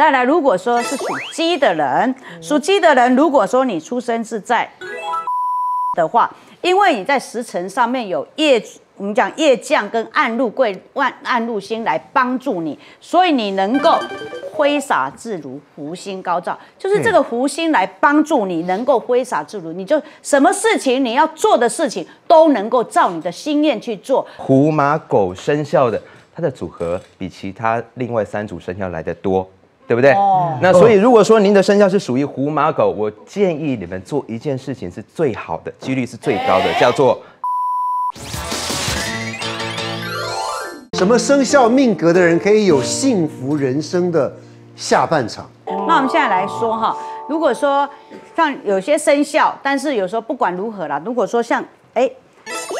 再来，如果说是属鸡的人，属鸡的人，如果说你出生是在的话，因为你在时辰上面有业，我们讲业将跟暗禄贵、万暗禄星来帮助你，所以你能够挥洒自如、福星高照，就是这个福星来帮助你，能够挥洒自如，你就什么事情你要做的事情都能够照你的心愿去做。虎、马、狗生肖的，它的组合比其他另外三组生肖来的多。对不对？那所以如果说您的生肖是属于虎马狗，我建议你们做一件事情是最好的，几率是最高的，叫做什么生肖命格的人可以有幸福人生的下半场？那我们现在来说哈，如果说像有些生肖，但是有时候不管如何啦，如果说像哎。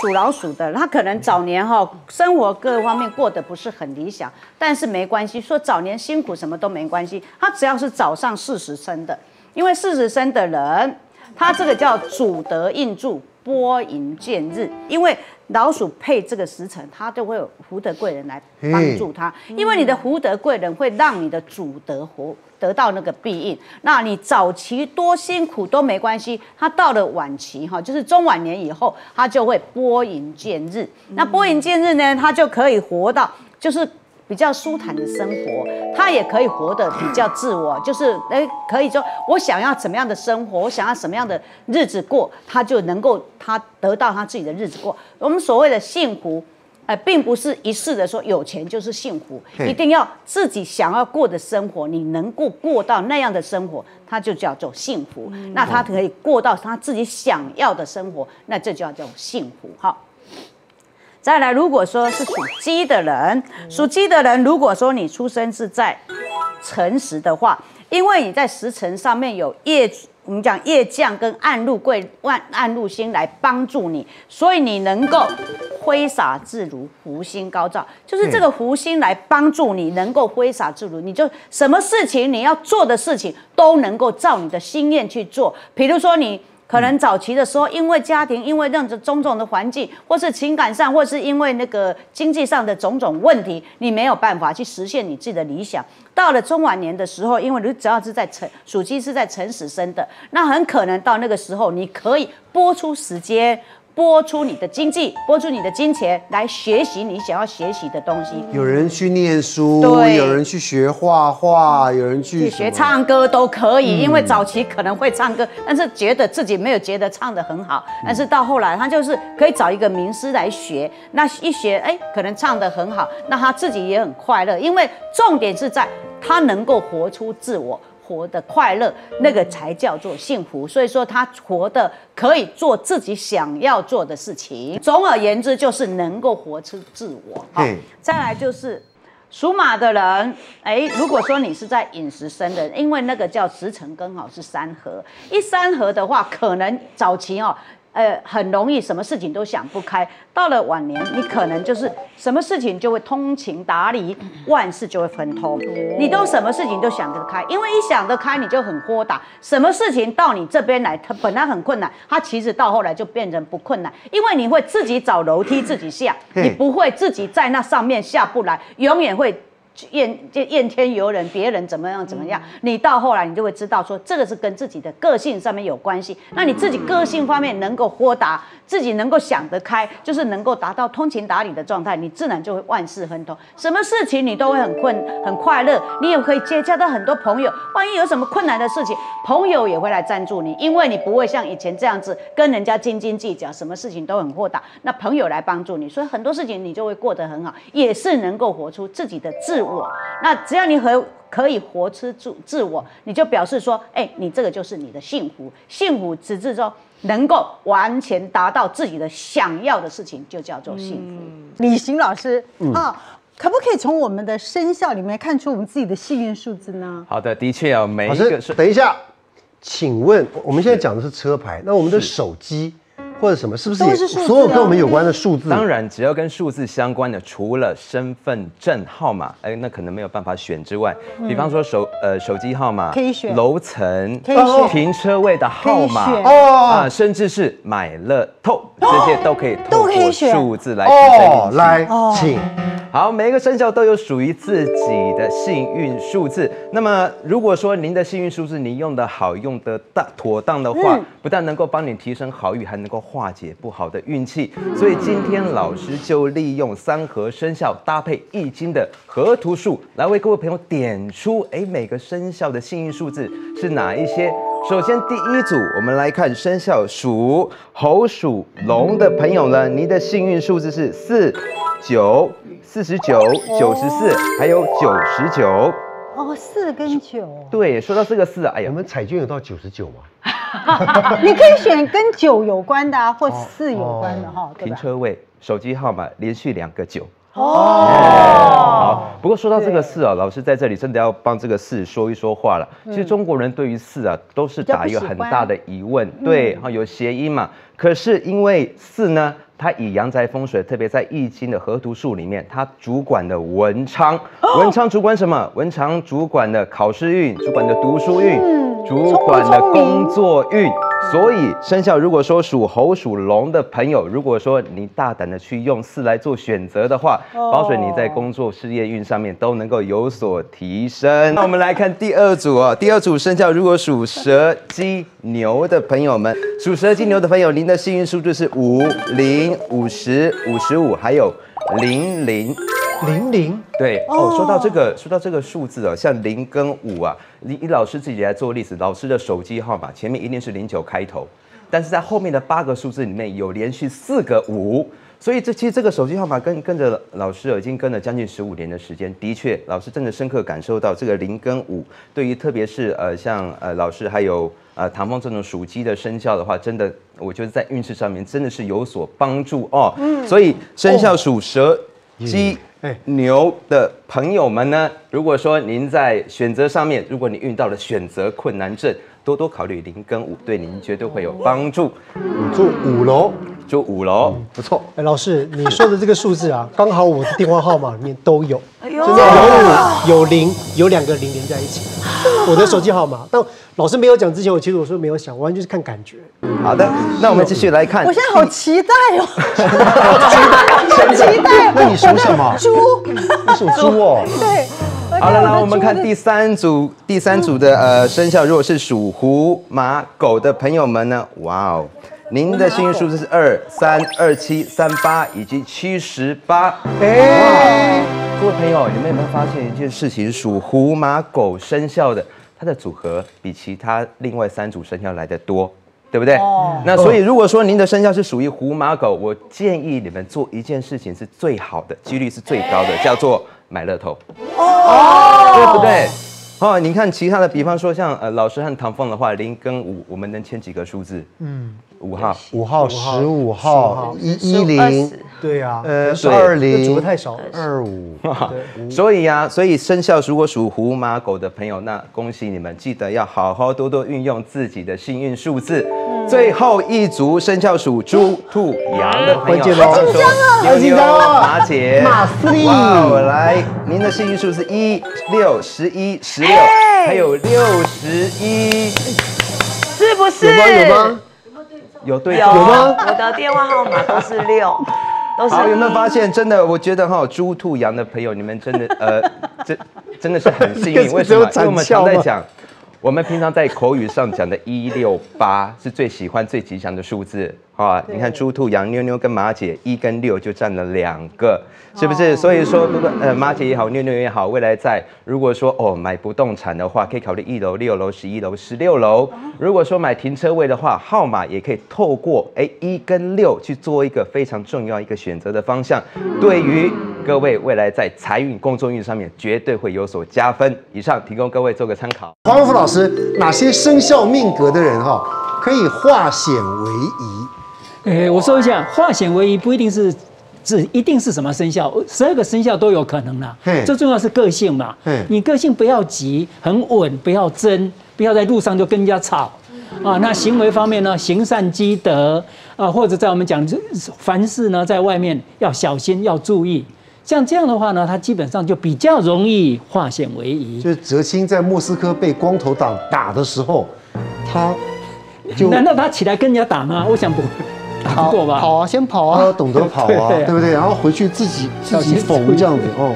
属老鼠的，他可能早年哈生活各方面过得不是很理想，但是没关系，说早年辛苦什么都没关系。他只要是早上四十生的，因为四十生的人，他这个叫主德印柱波云见日，因为老鼠配这个时辰，它就会有福德贵人来帮助它，因为你的福德贵人会让你的主德活。得到那个庇应，那你早期多辛苦都没关系，它到了晚期哈，就是中晚年以后，它就会拨云见日。那拨云见日呢，它就可以活到就是比较舒坦的生活，他也可以活得比较自我，就是哎，可以说我想要怎么样的生活，我想要什么样的日子过，他就能够他得到他自己的日子过。我们所谓的幸福。呃，并不是一世的说有钱就是幸福，一定要自己想要过的生活，你能够过到那样的生活，它就叫做幸福。那他可以过到他自己想要的生活，那这就叫做幸福。好，再来，如果说是属鸡的人，属鸡的人，如果说你出生是在辰时的话，因为你在时辰上面有业。我们讲业将跟暗禄贵、万暗禄星来帮助你，所以你能够挥洒自如、福星高照，就是这个福星来帮助你，能够挥洒自如，你就什么事情你要做的事情都能够照你的心愿去做。比如说你。可能早期的时候，因为家庭，因为那种种种的环境，或是情感上，或是因为那个经济上的种种问题，你没有办法去实现你自己的理想。到了中晚年的时候，因为你只要是在辰属鸡是在辰时生的，那很可能到那个时候，你可以拨出时间。拨出你的经济，拨出你的金钱来学习你想要学习的东西。有人去念书，对，有人去学画画，有人去学唱歌都可以。因为早期可能会唱歌，但是觉得自己没有觉得唱得很好。但是到后来，他就是可以找一个名师来学。那一学，哎，可能唱得很好，那他自己也很快乐。因为重点是在他能够活出自我。活的快乐，那个才叫做幸福。所以说，他活的可以做自己想要做的事情。总而言之，就是能够活出自我。好，再来就是属马的人，哎，如果说你是在饮食生的，因为那个叫时辰刚好是三合，一三合的话，可能早期哦。呃，很容易，什么事情都想不开。到了晚年，你可能就是什么事情就会通情达理，万事就会分通。你都什么事情都想得开，因为一想得开，你就很豁达。什么事情到你这边来，它本来很困难，它其实到后来就变成不困难，因为你会自己找楼梯自己下，你不会自己在那上面下不来，永远会。怨就怨天尤人，别人怎么样怎么样，你到后来你就会知道说这个是跟自己的个性上面有关系。那你自己个性方面能够豁达，自己能够想得开，就是能够达到通情达理的状态，你自然就会万事亨通，什么事情你都会很困很快乐，你也可以结交到很多朋友。万一有什么困难的事情，朋友也会来赞助你，因为你不会像以前这样子跟人家斤斤计较，什么事情都很豁达。那朋友来帮助你，所以很多事情你就会过得很好，也是能够活出自己的自。我那只要你和可以活出自自我，你就表示说，哎，你这个就是你的幸福。幸福只是说能够完全达到自己的想要的事情，就叫做幸福。李行老师啊，可不可以从我们的生肖里面看出我们自己的幸运数字呢？好的，的确啊，每一个是。等一下，请问我们现在讲的是车牌，那我们的手机？或者什么，是不是也所有跟我们有关的数字？当然，只要跟数字相关的，除了身份证号码，哎，那可能没有办法选之外，比方说手呃手机号码可以选，楼层可以选，停车位的号码哦啊，甚至是买了透这些都可以透过数字来哦来，请好，每一个生肖都有属于自己的幸运数字。那么，如果说您的幸运数字您用的好、用的当妥当的话，不但能够帮你提升好运，还能够化解不好的运气。所以今天老师就利用三合生肖搭配易经的河图数，来为各位朋友点出，哎，每个生肖的幸运数字是哪一些。首先，第一组，我们来看生肖属猴、属龙的朋友呢，您的幸运数字是四、九、四十九、九十四，还有九十九。哦，四跟九。对，说到这个四，哎呀，我们彩券有到九十九吗？你可以选跟九有关的啊，或四有关的哈？停车位、手机号码连续两个九。哦，好。不过说到这个四啊，老师在这里真的要帮这个四说一说话了。其实中国人对于四啊，都是打一个很大的疑问，对，哈，有谐音嘛。可是因为四呢，它以阳宅风水，特别在易经的河图数里面，他主管的文昌，文昌主管什么？文昌主管的考试运，主管的读书运，主管的工作运。所以生肖如果说属猴、属龙的朋友，如果说你大胆的去用四来做选择的话，保准你在工作、事业运上面都能够有所提升。那我们来看第二组哦，第二组生肖如果属蛇、鸡、牛的朋友们，属蛇、鸡、牛的朋友，您的幸运数字是五、零、五十、五十五，还有零零。零零对哦，说到这个，说到这个数字哦，像零跟五啊，以以老师自己来做例子，老师的手机号码前面一定是零九开头，但是在后面的八个数字里面有连续四个五，所以这其实这个手机号码跟跟着老师已经跟了将近十五年的时间，的确，老师真的深刻感受到这个零跟五对于特别是呃像呃老师还有呃唐风这种属鸡的生肖的话，真的我觉得在运势上面真的是有所帮助哦。嗯，所以生肖属蛇、鸡。牛的朋友们呢？如果说您在选择上面，如果你遇到了选择困难症，多多考虑零跟五，对您绝对会有帮助。住五楼，住五楼，不错。哎，老师，你说的这个数字啊，刚好我的电话号码里面都有，真的有五有零，有两个零连在一起。我的手机号码，但老师没有讲之前，我其实我说没有想，完全是看感觉。好的，那我们继续来看。我现在好期待哦，很 期待。那你属什么？猪，你属猪哦。对。好了，那我们看第三组，第三组的呃生肖，如果是属虎、马、狗的朋友们呢？哇哦，您的幸运数字是二三、二七、三八以及七十八。哎，各位朋友，你们有没有发现一件事情？属虎、马、狗生肖的，它的组合比其他另外三组生肖来的多。对不对？那所以如果说您的生肖是属于虎马狗，我建议你们做一件事情是最好的，几率是最高的，叫做买乐透。哦，对不对？哦，你看其他的，比方说像呃老师和唐凤的话，零跟五，我们能签几个数字？嗯。五号，五号，十五号，一一零，对呀，呃，二零，太少，二五，所以呀，所以生肖如果属虎、马、狗的朋友，那恭喜你们，记得要好好多多运用自己的幸运数字。最后一组生肖属猪、兔、羊的朋友，紧张啊，紧张啊，马姐，马斯利，来，您的幸运数是一六十一十六，还有六十一，是不是？有吗？有吗？有对有吗？我的电话号码都是六，都是。好，有没有发现？真的，我觉得哈，猪、兔、羊的朋友，你们真的呃，真真的是很幸运。为什么？因为我们常在讲，我们平常在口语上讲的“一六八”是最喜欢、最吉祥的数字。啊，你看猪、兔、羊、妞妞跟马姐，一跟六就占了两个。是不是？所以说，如果呃马姐也好，妞妞也好，未来在如果说哦买不动产的话，可以考虑一楼、六楼、十一楼、十六楼。如果说买停车位的话，号码也可以透过哎一跟六去做一个非常重要一个选择的方向。对于各位未来在财运、工作运上面，绝对会有所加分。以上提供各位做个参考。黄文福老师，哪些生肖命格的人哈可以化险为夷？哎，我说一下，化险为夷不一定是。指一定是什么生肖？十二个生肖都有可能啦。最重要是个性嘛。你个性不要急，很稳，不要争，不要在路上就跟人家吵。啊，那行为方面呢，行善积德啊，或者在我们讲，凡事呢，在外面要小心，要注意。像这样的话呢，他基本上就比较容易化险为夷。就是泽清在莫斯科被光头党打的时候，他就难道他起来跟人家打吗？我想不。打不过吧？跑啊，先跑啊，懂得跑啊，对不对？然后回去自己自己缝这样子哦。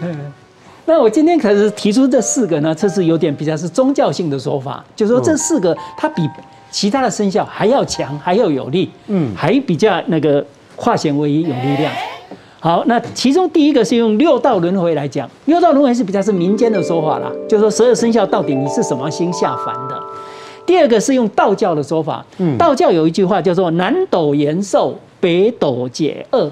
那我今天可是提出这四个呢，这是有点比较是宗教性的说法，就说这四个它比其他的生肖还要强，还要有力，嗯，还比较那个化险为夷有力量。好，那其中第一个是用六道轮回来讲，六道轮回是比较是民间的说法啦，就说十二生肖到底你是什么星下凡的。第二个是用道教的说法，嗯，道教有一句话叫做南斗延寿，北斗解厄。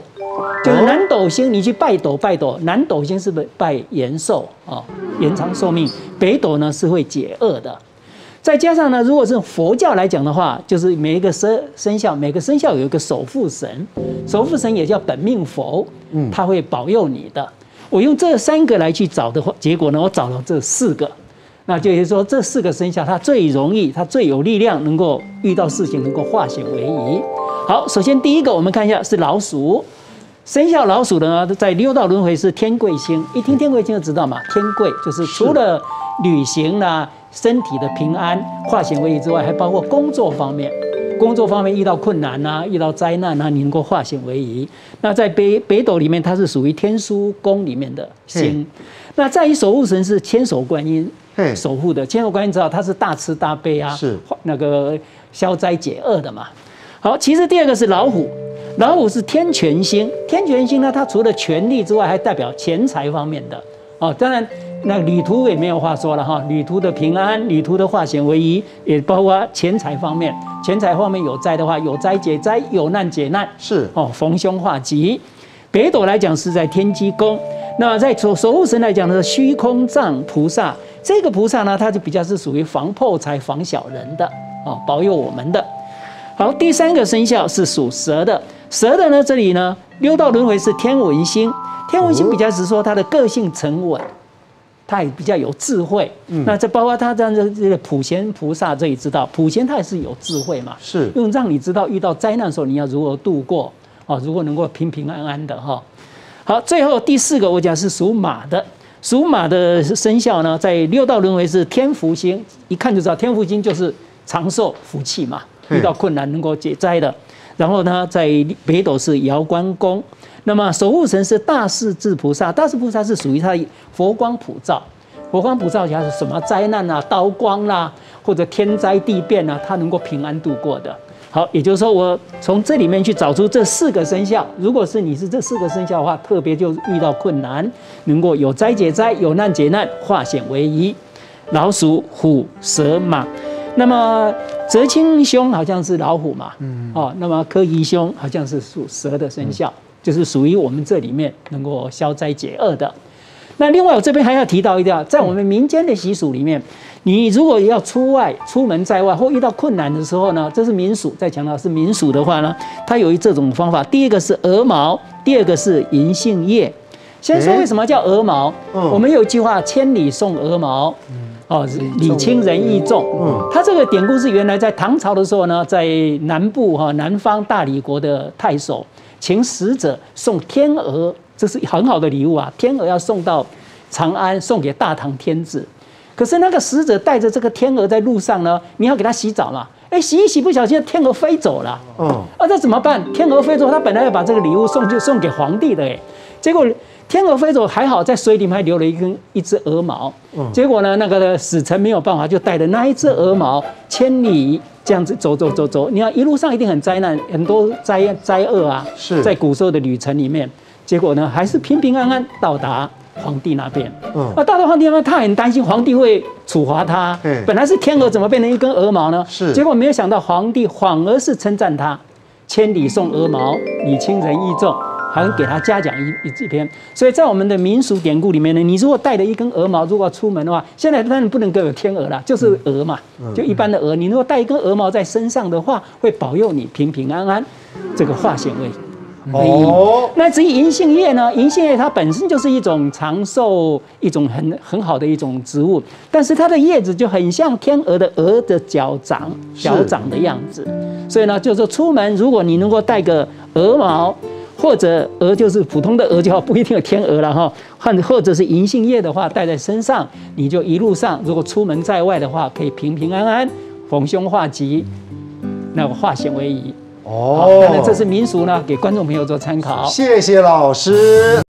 就是南斗星，你去拜斗拜斗，南斗星是拜延寿啊，延长寿命？北斗呢是会解厄的。再加上呢，如果是佛教来讲的话，就是每一个生生肖，每个生肖有一个守护神，守护神也叫本命佛，嗯，他会保佑你的。我用这三个来去找的话，结果呢，我找了这四个，那就是说这四个生肖，它最容易，它最有力量，能够遇到事情能够化险为夷。好，首先第一个，我们看一下是老鼠。生肖老鼠的呢，在六道轮回是天贵星。一听天贵星就知道嘛，天贵就是除了旅行啦、身体的平安、化险为夷之外，还包括工作方面。工作方面遇到困难呐，遇到灾难呐，你能够化险为夷。那在北北斗里面，它是属于天枢宫里面的星。那在于守护神是千手观音守护的。千手观音知道他是大慈大悲啊，是那个消灾解厄的嘛。好，其实第二个是老虎。老虎是天权星，天权星呢，它除了权力之外，还代表钱财方面的哦。当然，那旅途也没有话说了哈，旅途的平安，旅途的化险为夷，也包括钱财方面。钱财方面有灾的话，有灾解灾，有难解难，是哦，逢凶化吉。北斗来讲是在天机宫，那在守守护神来讲呢，虚空藏菩萨。这个菩萨呢，他就比较是属于防破财、防小人的哦，保佑我们的。好，第三个生肖是属蛇的。蛇的呢，这里呢，六道轮回是天文星。天文星比较是说他的个性沉稳，他也比较有智慧。嗯，那这包括他这样的这个普贤菩萨，这里知道普贤他也是有智慧嘛，是用让你知道遇到灾难的时候你要如何度过哦，如果能够平平安安的哈。好，最后第四个我讲是属马的，属马的生肖呢，在六道轮回是天福星，一看就知道天福星就是长寿福气嘛，遇到困难能够解灾的。然后呢，在北斗是瑶关公，那么守护神是大势至菩萨，大势菩萨是属于他佛光普照，佛光普照下是什么灾难啊、刀光啦，或者天灾地变啊，他能够平安度过的。好，也就是说，我从这里面去找出这四个生肖，如果是你是这四个生肖的话，特别就遇到困难，能够有灾解灾，有难解难，化险为夷。老鼠、虎、蛇、马。那么泽清兄好像是老虎嘛，嗯，哦，那么柯宜兄好像是属蛇的生肖，就是属于我们这里面能够消灾解厄的。那另外我这边还要提到一点，在我们民间的习俗里面，你如果要出外出门在外或遇到困难的时候呢，这是民俗，再强调是民俗的话呢，它有一这种方法，第一个是鹅毛，第二个是银杏叶。先说为什么叫鹅毛？我们有一句话，千里送鹅毛。哦，礼轻人意重。嗯，他这个典故是原来在唐朝的时候呢，在南部哈南方大理国的太守请使者送天鹅，这是很好的礼物啊。天鹅要送到长安，送给大唐天子。可是那个使者带着这个天鹅在路上呢，你要给它洗澡嘛？哎，洗一洗不小心天鹅飞走了。嗯，啊，这怎么办？天鹅飞走，他本来要把这个礼物送就送给皇帝的哎，结果。天鹅飞走还好，在水里面还留了一根一只鹅毛。嗯，结果呢，那个使臣没有办法，就带着那一只鹅毛千里这样子走走走走。你看一路上一定很灾难，很多灾灾厄啊。是，在古时候的旅程里面，结果呢还是平平安安到达皇帝那边。嗯，啊，到达皇帝那边，他很担心皇帝会处罚他。嗯，本来是天鹅，怎么变成一根鹅毛呢？是，结果没有想到皇帝反而是称赞他，千里送鹅毛，礼轻人意重。还给他嘉奖一一篇，所以在我们的民俗典故里面呢，你如果带了一根鹅毛，如果出门的话，现在当然不能够有天鹅了，就是鹅嘛，就一般的鹅。你如果带一根鹅毛在身上的话，会保佑你平平安安，这个化险为夷。哦，那至于银杏叶呢？银杏叶它本身就是一种长寿、一种很很好的一种植物，但是它的叶子就很像天鹅的鹅的脚掌、脚掌的样子，所以呢，就是说出门如果你能够带个鹅毛。或者鹅就是普通的鹅就好，不一定有天鹅了哈。或或者是银杏叶的话，带在身上，你就一路上如果出门在外的话，可以平平安安，逢凶化吉，那个化险为夷，哦，那这是民俗呢，给观众朋友做参考。谢谢老师。